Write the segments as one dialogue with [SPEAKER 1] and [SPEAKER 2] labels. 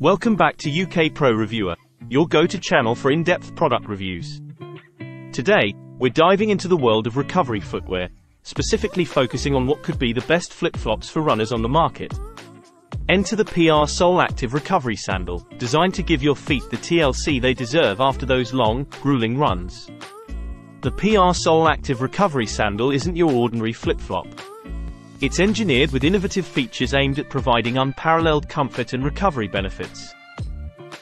[SPEAKER 1] Welcome back to UK Pro Reviewer, your go-to channel for in-depth product reviews. Today, we're diving into the world of recovery footwear, specifically focusing on what could be the best flip-flops for runners on the market. Enter the PR Sole Active Recovery Sandal, designed to give your feet the TLC they deserve after those long, grueling runs. The PR Sole Active Recovery Sandal isn't your ordinary flip-flop. It's engineered with innovative features aimed at providing unparalleled comfort and recovery benefits.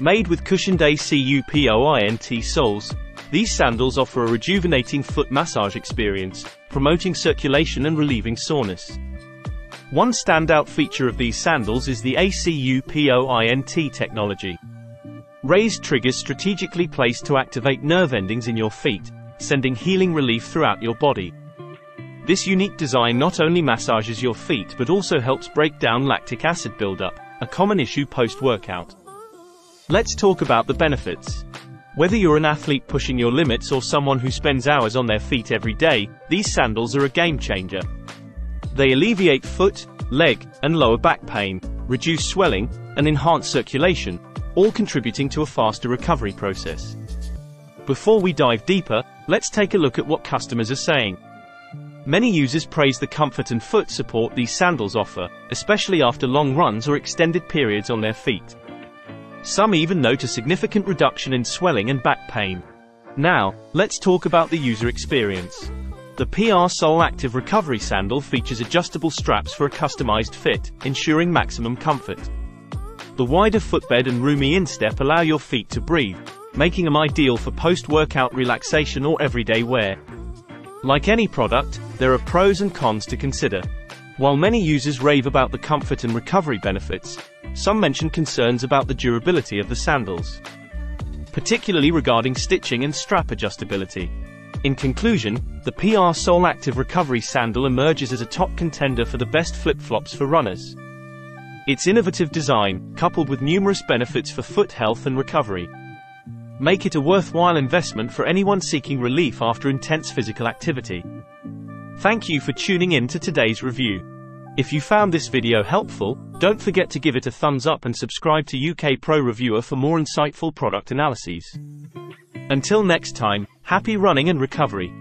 [SPEAKER 1] Made with cushioned ACUPOINT soles, these sandals offer a rejuvenating foot massage experience, promoting circulation and relieving soreness. One standout feature of these sandals is the ACUPOINT technology. Raised triggers strategically placed to activate nerve endings in your feet, sending healing relief throughout your body. This unique design not only massages your feet but also helps break down lactic acid buildup, a common issue post-workout. Let's talk about the benefits. Whether you're an athlete pushing your limits or someone who spends hours on their feet every day, these sandals are a game changer. They alleviate foot, leg, and lower back pain, reduce swelling, and enhance circulation, all contributing to a faster recovery process. Before we dive deeper, let's take a look at what customers are saying. Many users praise the comfort and foot support these sandals offer, especially after long runs or extended periods on their feet. Some even note a significant reduction in swelling and back pain. Now, let's talk about the user experience. The PR Sole Active Recovery Sandal features adjustable straps for a customized fit, ensuring maximum comfort. The wider footbed and roomy instep allow your feet to breathe, making them ideal for post-workout relaxation or everyday wear. Like any product, there are pros and cons to consider. While many users rave about the comfort and recovery benefits, some mention concerns about the durability of the sandals, particularly regarding stitching and strap adjustability. In conclusion, the PR Sole Active Recovery Sandal emerges as a top contender for the best flip-flops for runners. Its innovative design, coupled with numerous benefits for foot health and recovery, make it a worthwhile investment for anyone seeking relief after intense physical activity. Thank you for tuning in to today's review. If you found this video helpful, don't forget to give it a thumbs up and subscribe to UK Pro Reviewer for more insightful product analyses. Until next time, happy running and recovery.